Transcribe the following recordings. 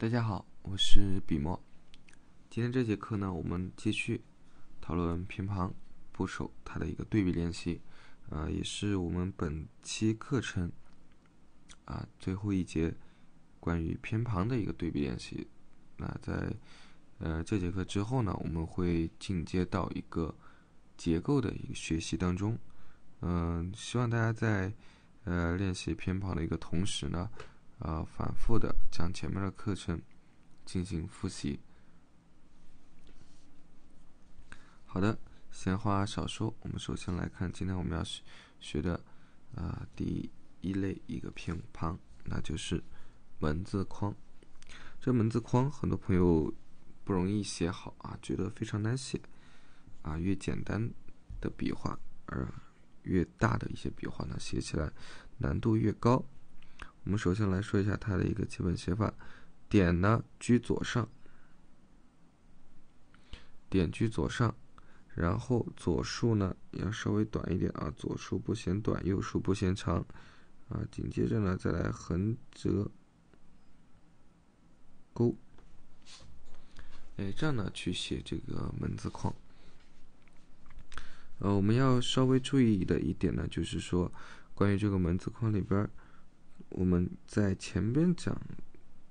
大家好，我是笔墨。今天这节课呢，我们继续讨论偏旁部首它的一个对比练习，呃，也是我们本期课程啊最后一节关于偏旁的一个对比练习。那在呃这节课之后呢，我们会进阶到一个结构的一个学习当中。嗯，希望大家在呃练习偏旁的一个同时呢。啊，反复的将前面的课程进行复习。好的，闲话少说，我们首先来看今天我们要学学的啊第一类一个偏旁，那就是文字框。这文字框很多朋友不容易写好啊，觉得非常难写啊。越简单的笔画，而越大的一些笔画呢，写起来难度越高。我们首先来说一下它的一个基本写法，点呢居左上，点居左上，然后左竖呢要稍微短一点啊，左竖不嫌短，右竖不嫌长，啊，紧接着呢再来横折钩，哎，这样呢去写这个门字框。呃，我们要稍微注意的一点呢，就是说关于这个门字框里边。我们在前边讲，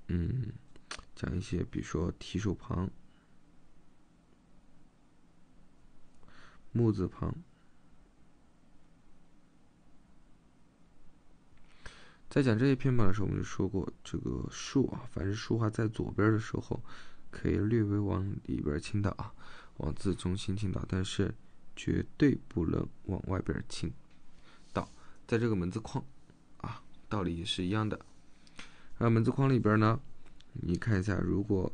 嗯，讲一些，比如说提手旁、木字旁。在讲这些偏旁的时候，我们就说过，这个竖啊，凡是竖画在左边的时候，可以略微往里边倾倒啊，往字中心倾倒，但是绝对不能往外边倾倒。在这个门字框。道理也是一样的。啊，门字框里边呢，你看一下，如果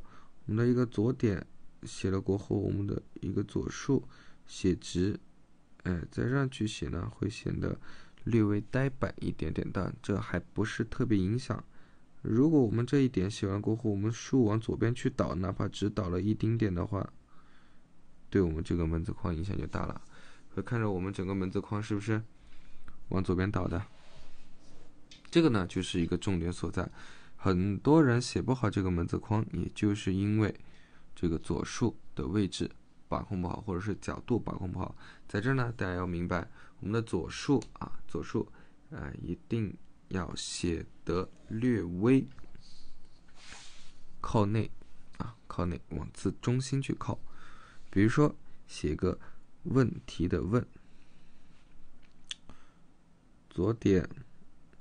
我们的一个左点写了过后，我们的一个左竖写直，哎，再这样去写呢，会显得略微呆板一点点，但这还不是特别影响。如果我们这一点写完过后，我们竖往左边去倒，哪怕只倒了一丁点的话，对我们这个门字框影响就大了。会看着我们整个门字框是不是往左边倒的？这个呢，就是一个重点所在。很多人写不好这个门字框，也就是因为这个左竖的位置把控不好，或者是角度把控不好。在这儿呢，大家要明白，我们的左竖啊，左竖，呃，一定要写得略微靠内啊，靠内，往字中心去靠。比如说，写个问题的问，左点。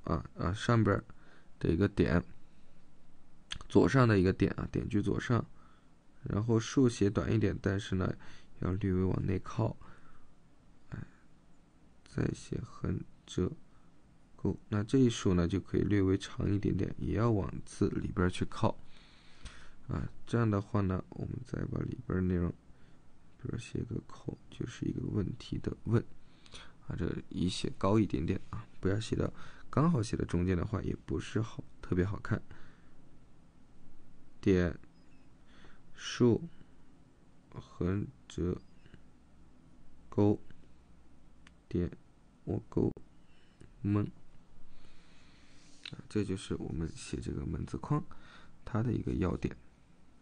啊啊，上边的一个点，左上的一个点啊，点居左上，然后竖写短一点，但是呢，要略微往内靠，哎，再写横折钩，那这一竖呢就可以略微长一点点，也要往字里边去靠，啊，这样的话呢，我们再把里边内容，比如写个口，就是一个问题的问，啊，这一写高一点点啊，不要写到。刚好写的中间的话也不是好特别好看。点竖横折钩点窝钩门，这就是我们写这个门字框它的一个要点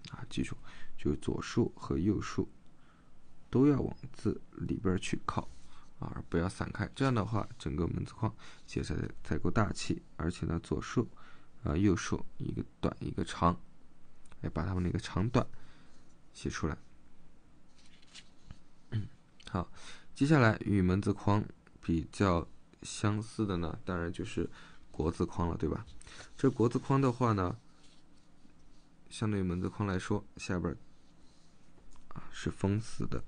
啊，记住，就左竖和右竖都要往字里边去靠。啊，不要散开，这样的话，整个门字框写起来才够大气。而且呢，左竖啊，右竖一个短一个长，来把它们那个长短写出来。好，接下来与门字框比较相似的呢，当然就是国字框了，对吧？这国字框的话呢，相对于门字框来说，下边啊是封死的。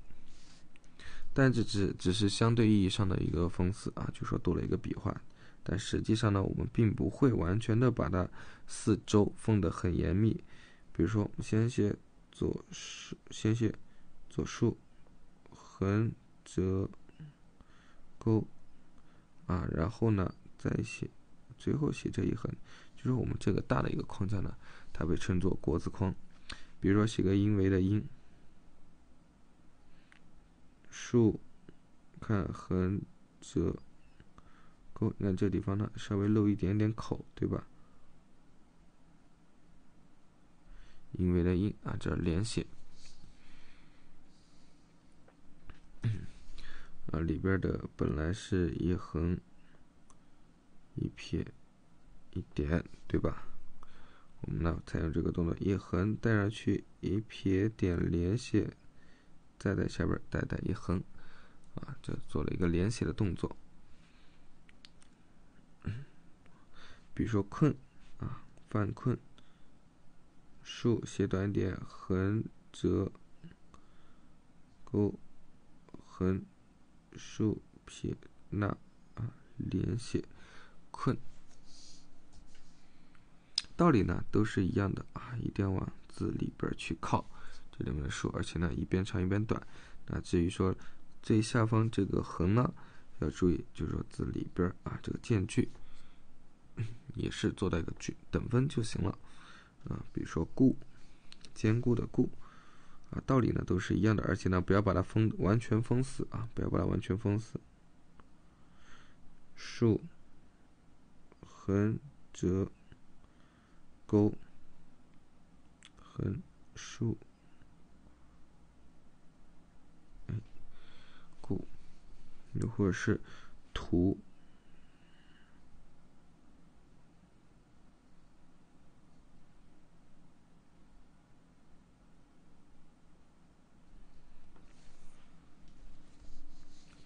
但这只只是相对意义上的一个封死啊，就说多了一个笔画，但实际上呢，我们并不会完全的把它四周封得很严密。比如说，我们先写左竖，先写左竖，横折钩啊，然后呢再写，最后写这一横，就是我们这个大的一个框架呢，它被称作国字框。比如说写个因为的因。竖看横折钩，那这地方呢稍微露一点点口，对吧？因为的因啊，这连写。啊，里边的本来是一横一撇一点，对吧？我们呢采用这个动作，一横带上去，一撇点连写，再在下边带带一横，啊，就做了一个连写的动作。比如说困，啊，犯困，竖写短点，横折钩，横。竖撇捺啊，连写困，道理呢都是一样的啊，一定要往字里边去靠这里面的竖，而且呢一边长一边短。那至于说最下方这个横呢，要注意，就是说字里边啊这个间距也是做到一个距等分就行了啊。比如说固，坚固的固。啊，道理呢都是一样的，而且呢，不要把它封完全封死啊，不要把它完全封死。竖、横、折、钩、横、竖、固，又或者是图。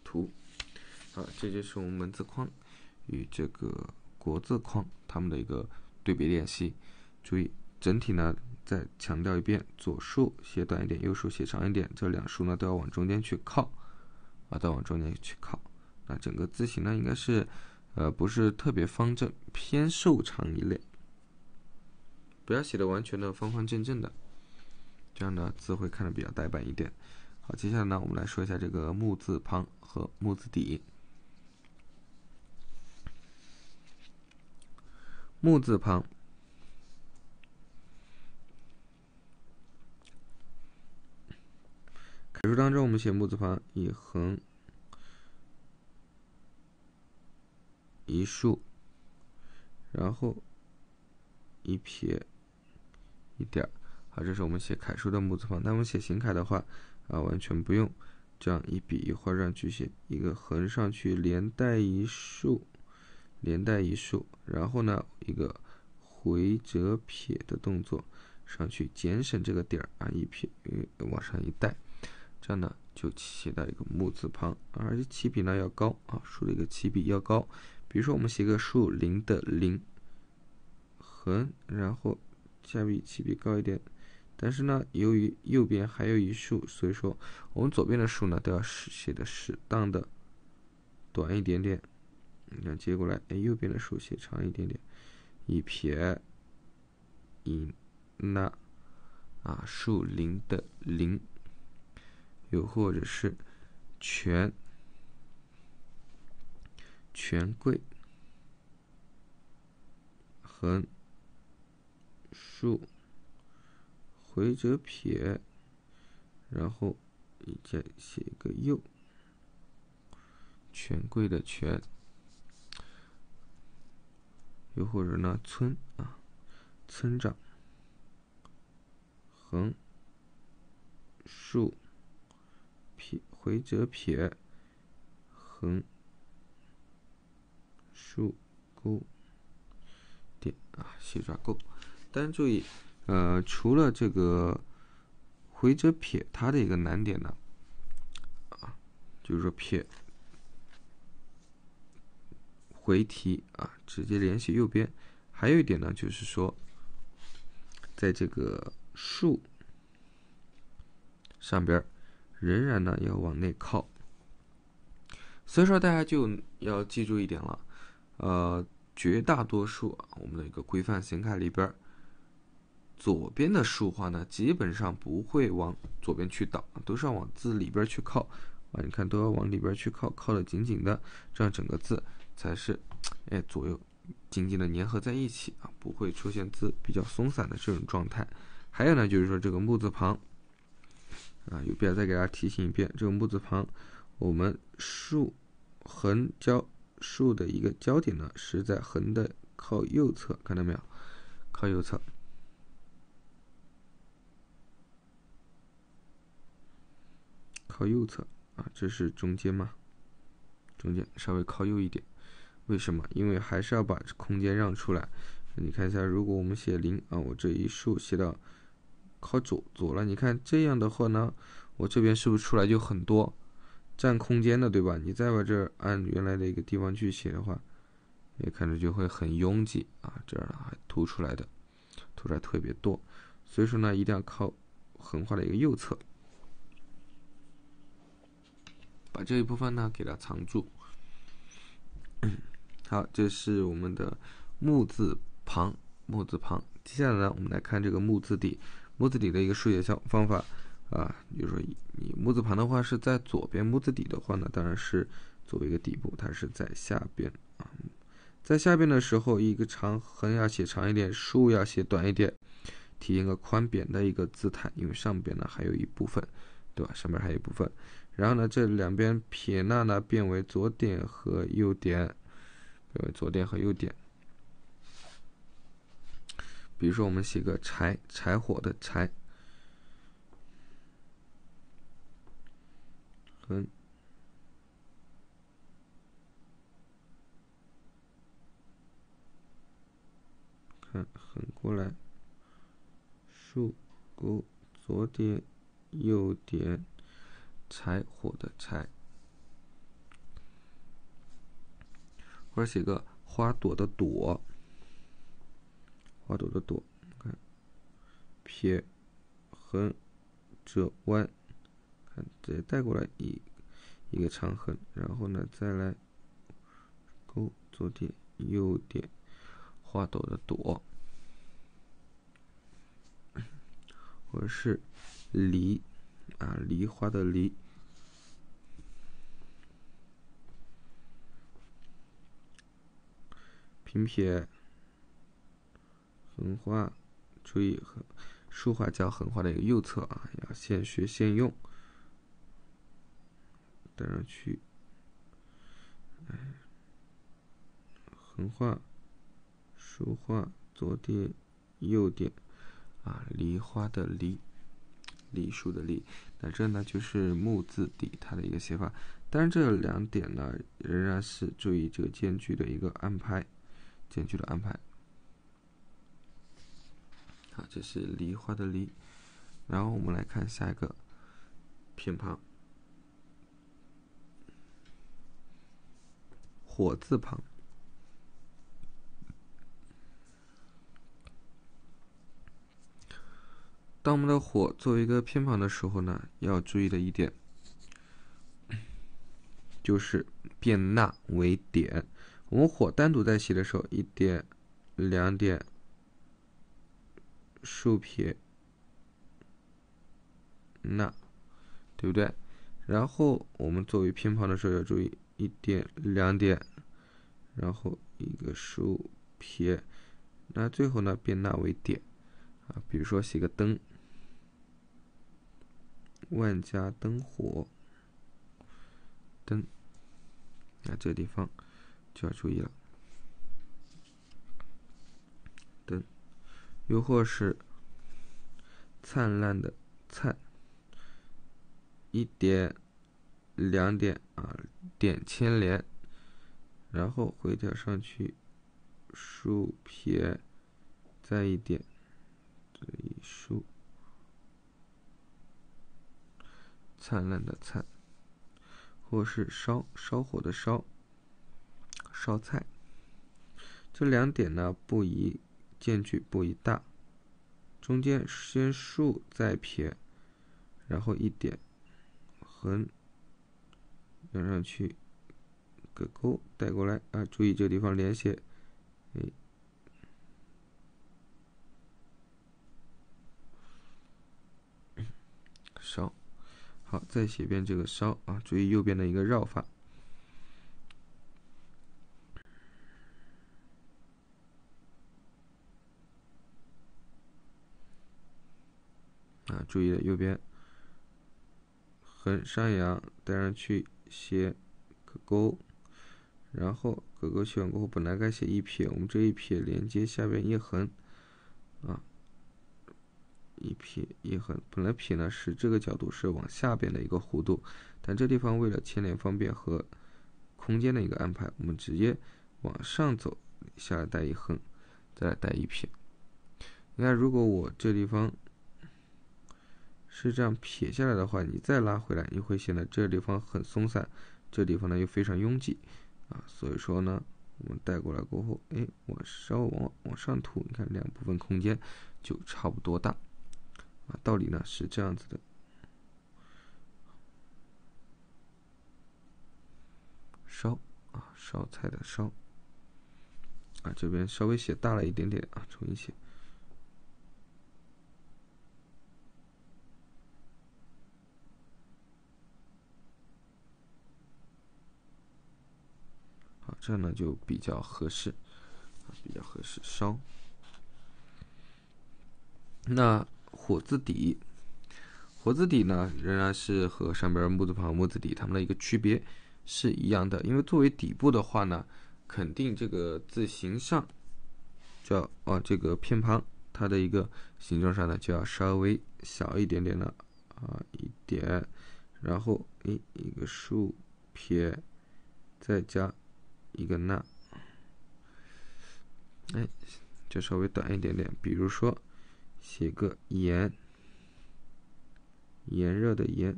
图，啊，这就是我们文字框与这个国字框它们的一个对比练习。注意，整体呢再强调一遍：左竖写短一点，右竖写长一点，这两竖呢都要往中间去靠，啊，再往中间去靠。那整个字形呢应该是，呃，不是特别方正，偏瘦长一类，不要写的完全的方方正正的，这样呢字会看着比较呆板一点。好，接下来呢我们来说一下这个木字旁。和木字底，木字旁，楷书当中我们写木字旁一横一竖，然后一撇一点，好，这是我们写楷书的木字旁。那我们写行楷的话，啊，完全不用。这样一笔一画上去写一个横上去连带一竖，连带一竖，然后呢一个回折撇的动作上去减省这个点儿啊一撇往上一带，这样呢就写到一个木字旁，而且起笔呢要高啊，竖的一个起笔要高。比如说我们写个竖零的零，横，然后下笔起笔高一点。但是呢，由于右边还有一竖，所以说我们左边的竖呢都要写的适当的短一点点。你看接过来，哎，右边的竖写长一点点，一撇一捺啊，竖零的零，又或者是权权贵横竖。回折撇，然后你再写一个右，权贵的权，又或者呢村啊，村长，横竖回折撇，横竖钩点啊，写抓钩，单注意。呃，除了这个回折撇，它的一个难点呢，啊，就是说撇回提啊，直接联系右边。还有一点呢，就是说，在这个竖上边仍然呢要往内靠。所以说，大家就要记住一点了，呃，绝大多数啊，我们的一个规范形态里边。左边的竖画呢，基本上不会往左边去倒，都是要往字里边去靠啊。你看，都要往里边去靠，靠的紧紧的，这样整个字才是哎左右紧紧的粘合在一起啊，不会出现字比较松散的这种状态。还有呢，就是说这个木字旁啊有必要再给大家提醒一遍这个木字旁我们竖横交竖的一个交点呢是在横的靠右侧看到没有？靠右侧。靠右侧啊这是中间嘛中间稍微靠右一点。为什么？因为还是要把空间让出来。你看一下如果我们写零啊我这一竖写到靠左左了，你看这样的话呢，我这边是不是出来就很多，占空间的，对吧？你再把这按原来的一个地方去写的话，也看着就会很拥挤啊，这儿还凸出来的，凸出来特别多，所以说呢，一定要靠横画的一个右侧。把这一部分呢给它藏住。好，这是我们的木字旁，木字旁。接下来呢，我们来看这个木字底。木字底的一个书写方方法啊，比如说你木字旁的话是在左边，木字底的话呢，当然是作为一个底部，它是在下边啊。在下边的时候，一个长横要写长一点，竖要写短一点，体现个宽扁的一个姿态。因为上边呢还有一部分，对吧？上面还有一部分。然后呢，这两边撇捺呢变为左点和右点，变为左点和右点。比如说，我们写个柴，柴火的柴，横，看横过来，竖钩，左点，右点。柴火的柴，或者写个花朵的朵，花朵的朵，看撇横折弯，看直接带过来一一个长横，然后呢再来勾左点右点花朵的朵，或者是梨。啊，梨花的梨，平撇，横画，注意横竖画加横画的一个右侧啊，要现学现用，带上去，横画，竖画，左点，右点，啊，梨花的梨。梨树的梨，那这呢就是木字底它的一个写法。但是这两点呢仍然是注意这个间距的一个安排，间距的安排。这是梨花的梨，然后我们来看下一个偏旁，火字旁。当我们的火作为一个偏旁的时候呢，要注意的一点就是变捺为点。我们火单独在写的时候，一点、两点、竖撇、捺，对不对？然后我们作为偏旁的时候，要注意一点、两点，然后一个竖撇，那最后呢变捺为点啊。比如说写个灯。万家灯火，灯，那这个地方就要注意了。灯，又或是灿烂的灿，一点、两点啊，点牵连，然后回调上去，竖撇，再一点，这一竖。灿烂的灿，或是烧烧火的烧，烧菜。这两点呢不宜间距不宜大，中间先竖再撇，然后一点横，然上去个勾带过来啊，注意这个地方连写，哎，烧。好，再写一遍这个烧啊，注意右边的一个绕法啊，注意右边横上扬带上去写个勾，然后个勾写完过后，本来该写一撇，我们这一撇连接下边一横啊，一撇一横。本来撇呢是这个角度是往下边的一个弧度，但这地方为了牵连方便和空间的一个安排，我们直接往上走，下来带一横，再来带一撇。你看，如果我这地方是这样撇下来的话，你再拉回来，你会显得这个地方很松散，这地方呢又非常拥挤啊。所以说呢，我们带过来过后，哎，我稍微往往上凸，你看两部分空间就差不多大啊。道理呢是这样子的，烧啊，烧菜的烧啊，这边稍微写大了一点点啊，重新写。这样呢就比较合适，比较合适烧。那火字底，火字底呢仍然是和上边木字旁、木字底它们的一个区别是一样的，因为作为底部的话呢，肯定这个字形上，叫啊这个偏旁它的一个形状上呢就要稍微小一点点的啊一点，然后诶一个竖撇，再加。一个那，哎，就稍微短一点点。比如说，写个炎，炎热的炎，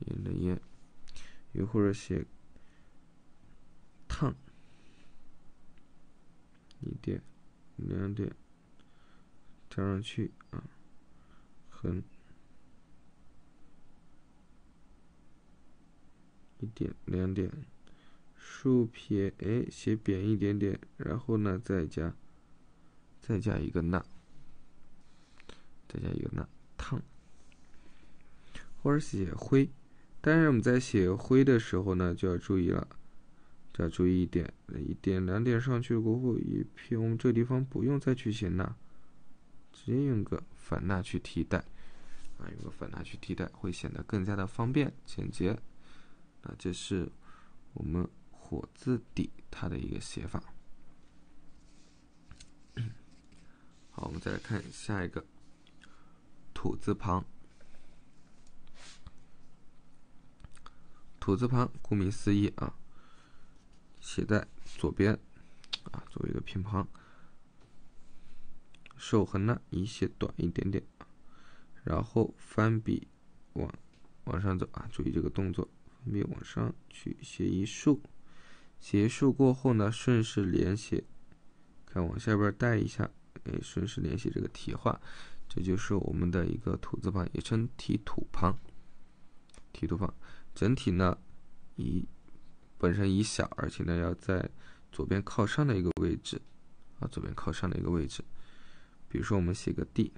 炎的炎，又或者写烫，一点，两点。加上去啊，横一点两点，竖撇哎写扁一点点，然后呢再加再加一个捺，再加一个捺烫，或者写灰，但是我们在写灰的时候呢就要注意了，就要注意一点，一点两点上去过后，一撇我们这地方不用再去写捺。直接用个反捺去替代，啊，用个反捺去替代会显得更加的方便简洁。啊，这是我们火字底它的一个写法。好，我们再来看下一个土字旁。土字旁顾名思义啊，写在左边啊，作为一个偏旁。手横呢，一写短一点点，然后翻笔往往上走啊，注意这个动作，翻笔往上去写一竖，写一竖过后呢，顺势连写，看往下边带一下，哎，顺势连写这个提画，这就是我们的一个土字旁，也称提土旁。提土旁，整体呢以本身以小，而且呢要在左边靠上的一个位置啊，左边靠上的一个位置。比如说，我们写个 d，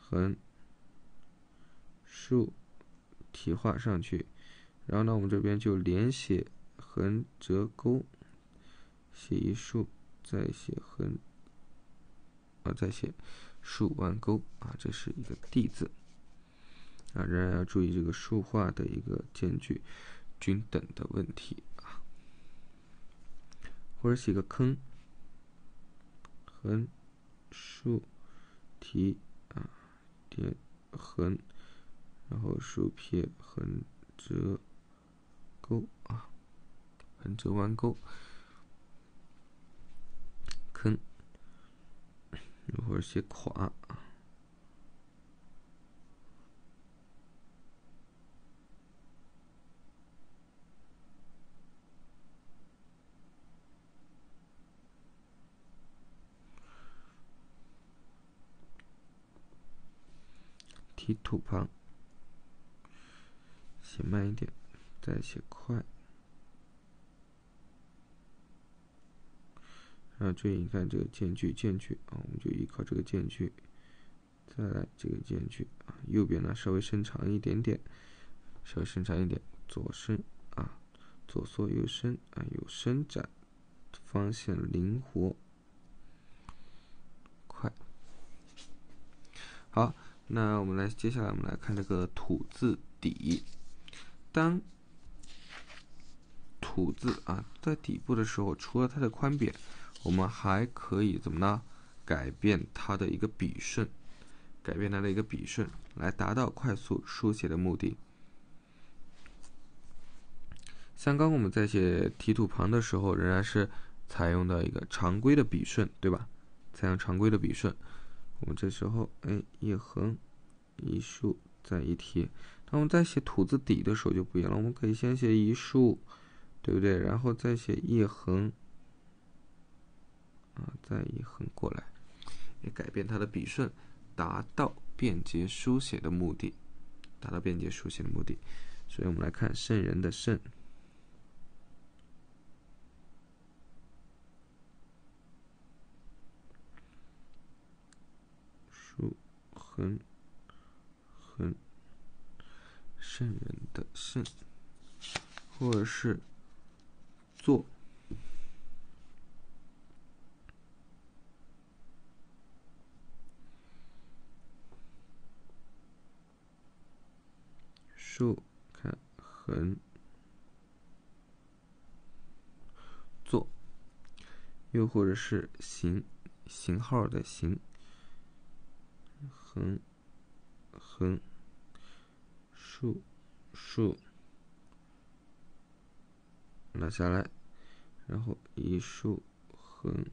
横、竖、提画上去，然后呢，我们这边就连写横折钩，写一竖，再写横，啊，再写竖弯钩啊，这是一个 d 字啊，仍然要注意这个竖画的一个间距均等的问题啊，或者写个坑。横、竖、提啊，点、横，然后竖撇、横折、钩啊，横折弯钩，坑，一会儿写垮啊。提土旁，写慢一点，再写快。然后注意，你看这个间距，间距啊，我们就依靠这个间距，再来这个间距啊，右边呢稍微伸长一点点，稍微伸长一点，左伸啊，左缩右伸啊，有伸展，方向灵活，快，好。那我们来，接下来我们来看这个土字底，当土字啊在底部的时候，除了它的宽扁，我们还可以怎么呢？改变它的一个笔顺，改变它的一个笔顺，来达到快速书写的目的。像刚我们在写提土旁的时候，仍然是采用的一个常规的笔顺，对吧？采用常规的笔顺。我们这时候，哎，一横一竖再一提。那我们在写土字底的时候就不一样了，我们可以先写一竖，对不对？然后再写一横，啊，再一横过来，也改变它的笔顺，达到便捷书写的目的，达到便捷书写的目的。所以我们来看圣人的圣，竖横横。圣人的圣，或者是做竖看横做，又或者是型型号的型横横。竖竖拿下来，然后一竖横，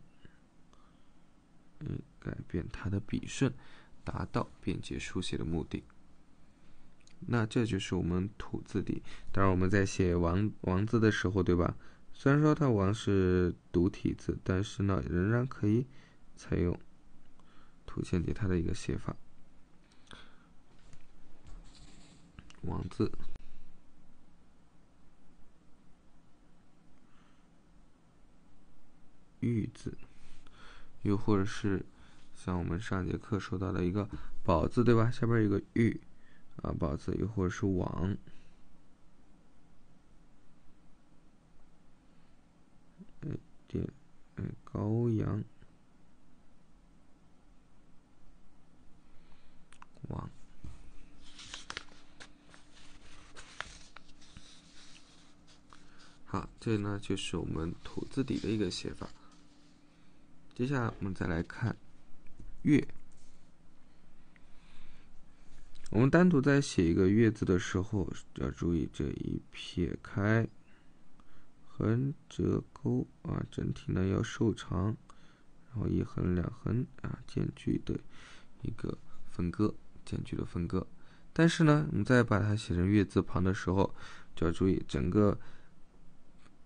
嗯，改变它的笔顺，达到便捷书写的目的。那这就是我们土字底。当然，我们在写王王字的时候，对吧？虽然说它王是独体字，但是呢，仍然可以采用土线体它的一个写法。王字，玉字，又或者是像我们上节课说到的一个宝字，对吧？下边有个玉啊，宝字，又或者是王，嗯，点，嗯，羔羊，王。好，这呢就是我们土字底的一个写法。接下来我们再来看“月”。我们单独在写一个“月”字的时候，要注意这一撇开、横折钩啊，整体呢要瘦长，然后一横两横啊，间距的一个分割，间距的分割。但是呢，我们再把它写成“月”字旁的时候，就要注意整个。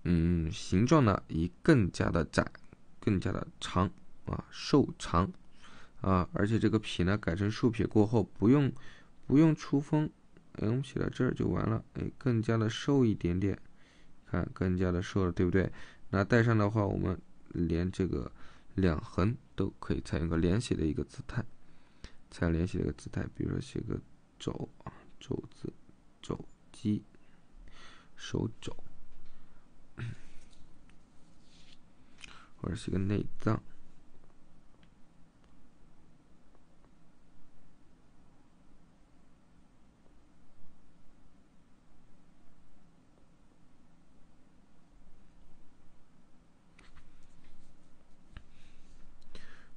嗯，形状呢，以更加的窄，更加的长啊，瘦长啊，而且这个撇呢，改成竖撇过后，不用不用出锋，哎，我们写到这儿就完了，哎，更加的瘦一点点，看更加的瘦了，对不对？那带上的话，我们连这个两横都可以采用个连写的一个姿态，采用连写的一个姿态，比如说写个肘啊，肘字，肘击，手肘。或者是一个内脏，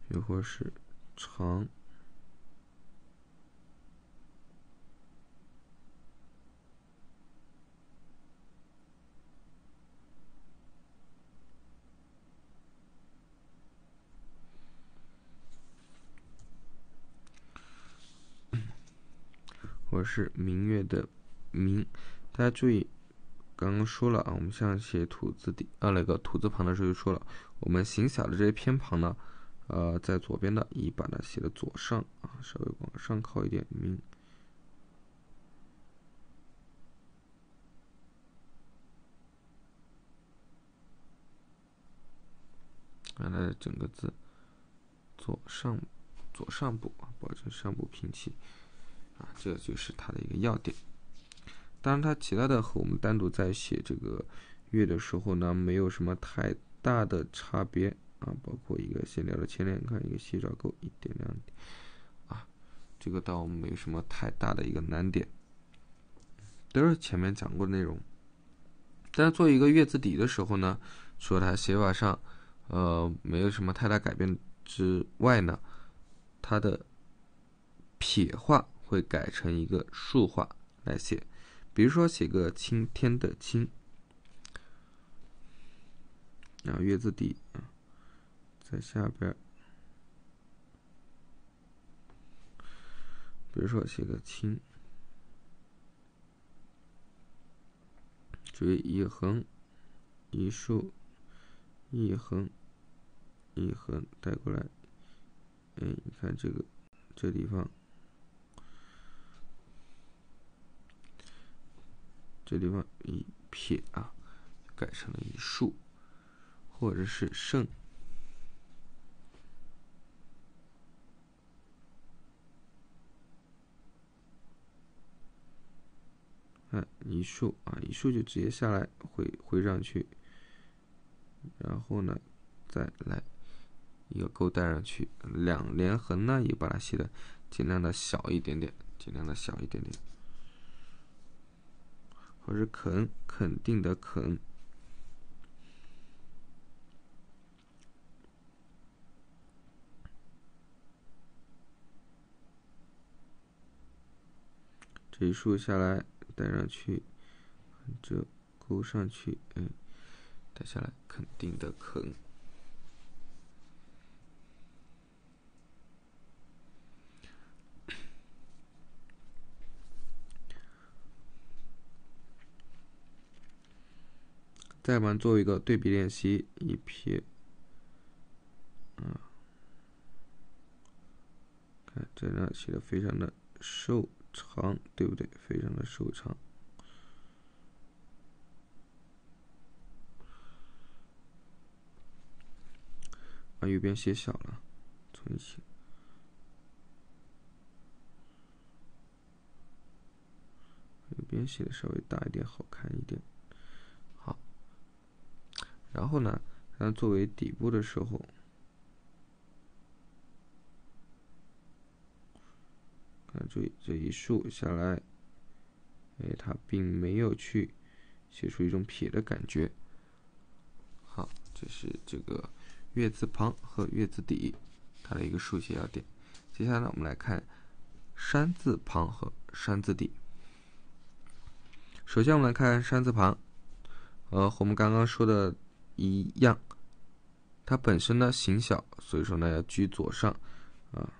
又或是肠。是明月的明，大家注意，刚刚说了啊，我们像写土字底啊那个土字旁的时候就说了，我们形小的这些偏旁呢，呃，在左边的，一把它写的左上啊，稍微往上靠一点，明，让它的整个字左上左上部啊，保证上部平齐。啊，这就是它的一个要点。当然，它其他的和我们单独在写这个月的时候呢，没有什么太大的差别啊。包括一个线条的牵连，看一个细爪钩一点两点，啊，这个倒没什么太大的一个难点。都是前面讲过的内容。但是做一个月字底的时候呢，除了它写法上，呃，没有什么太大改变之外呢，它的撇画会改成一个竖画来写，比如说写个青天的青，然后月字底啊，在下边，比如说写个青。注意一横一竖，一横一横带过来。哎，你看这个这地方，这地方一撇啊，改成了一竖，或者是胜。看一竖啊，一竖就直接下来回回上去，然后呢，再来一个勾带上去，两连横呢也把它写的尽量的小一点点，尽量的小一点点，或者肯肯定的肯，这一竖下来。带上去，这勾上去，嗯，带下来，肯定的肯。再把做一个对比练习，一撇，嗯，看这张写的非常的瘦。长对不对？非常的瘦长，把右边写小了，重新写，右边写的稍微大一点，好看一点。然后呢，它作为底部的时候。看，注意这一竖下来，哎，它并没有去写出一种撇的感觉。好，这是这个月字旁和月字底它的一个书写要点。接下来，我们来看山字旁和山字底。首先，我们来看山字旁，呃，和我们刚刚说的一样，它本身呢形小，所以说呢要居左上，啊，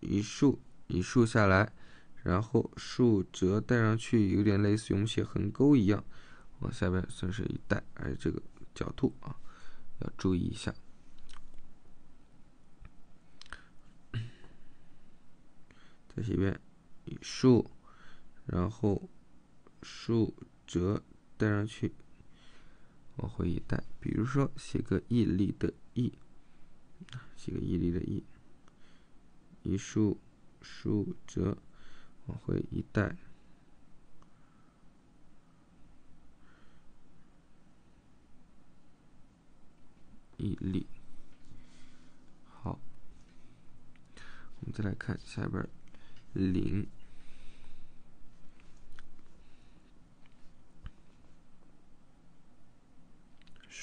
一竖。一竖下来，然后竖折带上去，有点类似于我们写横钩一样，往下边算是一带，而且这个角度啊要注意一下。再写一遍，一竖，然后竖折带上去，往回一带。比如说写个毅力的毅，写个毅力的毅，一竖。竖折，往回一带，一立。好，我们再来看下边，零，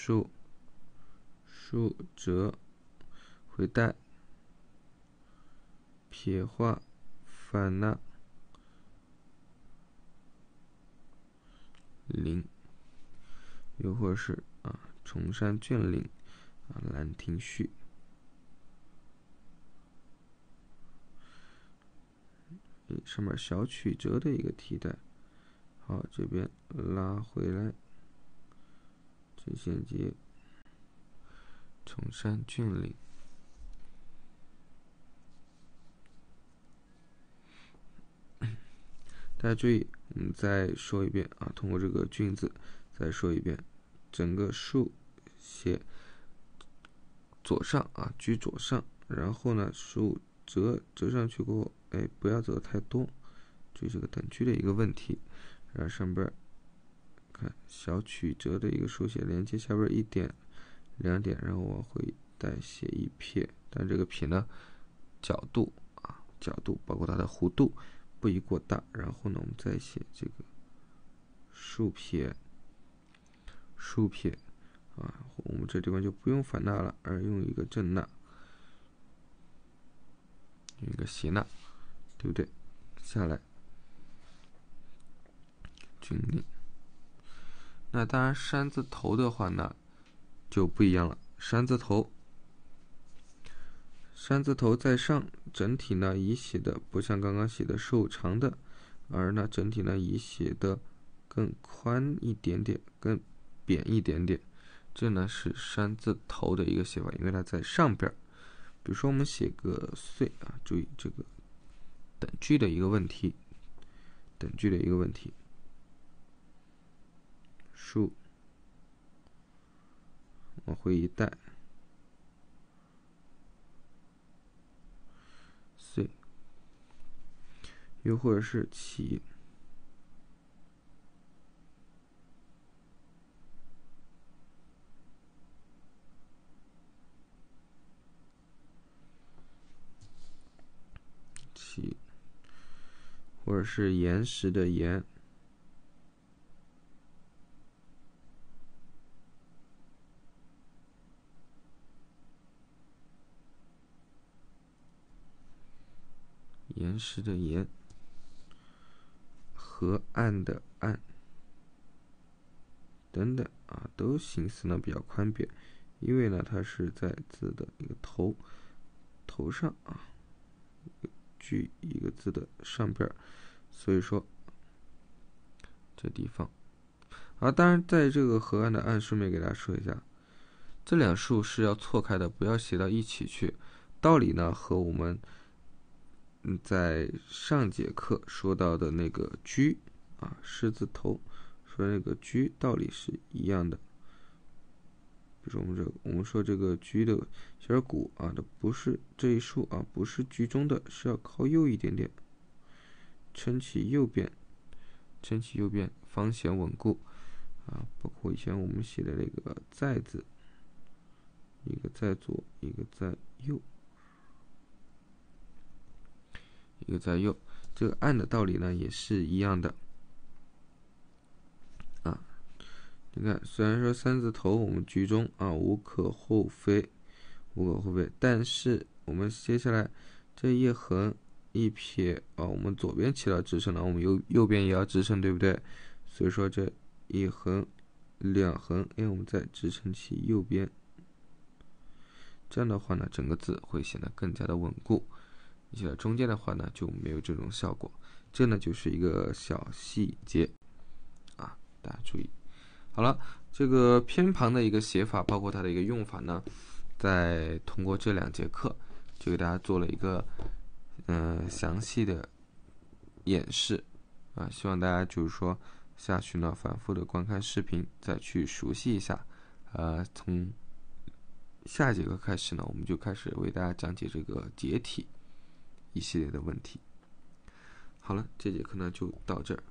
竖，竖折，回带。撇画，反捺，林，又或是啊，崇山峻岭，啊，兰亭序，上面小曲折的一个替代。好，这边拉回来，直线接，崇山峻岭。大家注意，我们再说一遍啊！通过这个“俊”字，再说一遍，整个竖写左上啊，居左上，然后呢，竖折折上去过后，哎，不要走太多，注意这个等距的一个问题。然后上边看小曲折的一个书写，连接下边一点、两点，然后往回带写一撇，但这个撇呢，角度啊，角度包括它的弧度。不宜过大。然后呢，我们再写这个竖撇，竖撇啊，我们这地方就不用反捺了，而用一个正捺，用一个斜捺，对不对？下来，均令。那当然，山字头的话呢，就不一样了。山字头，山字头在上，整体呢以写的不像刚刚写的瘦长的，而呢整体呢以写的更宽一点点，更扁一点点。这呢是山字头的一个写法，因为它在上边儿。比如说我们写个岁啊，注意这个等距的一个问题，等距的一个问题。数往回一带，岁，又或者是起，起，或者是岩石的岩。岩石的岩，河岸的岸，等等啊，都形似呢比较宽扁，因为呢它是在字的一个头头上啊，距一个字的上边所以说这地方啊，当然在这个河岸的岸，顺便给大家说一下，这两竖是要错开的，不要写到一起去。道理呢和我们。嗯，在上节课说到的那个“居”啊，狮子头，说那个“居”道理是一样的。比如我们这，我们说这个“居”的弦骨啊，它不是这一竖啊，不是居中的，是要靠右一点点，撑起右边，撑起右边，方显稳固啊。包括以前我们写的那个“在”字，一个在左，一个在右。一个在右，这个按的道理呢也是一样的啊。你看，虽然说三字头我们居中啊，无可厚非，无可厚非，但是我们接下来这一横一撇啊，我们左边起到支撑了，我们右右边也要支撑，对不对？所以说这一横两横，哎，我们再支撑起右边，这样的话呢，整个字会显得更加的稳固。写在中间的话呢，就没有这种效果。这呢就是一个小细节啊，大家注意。好了，这个偏旁的一个写法，包括它的一个用法呢，在通过这两节课就给大家做了一个嗯详细的演示啊。希望大家就是说下去呢反复的观看视频，再去熟悉一下。呃，从下节课开始呢，我们就开始为大家讲解这个解体。一系列的问题。好了，这节课呢就到这儿。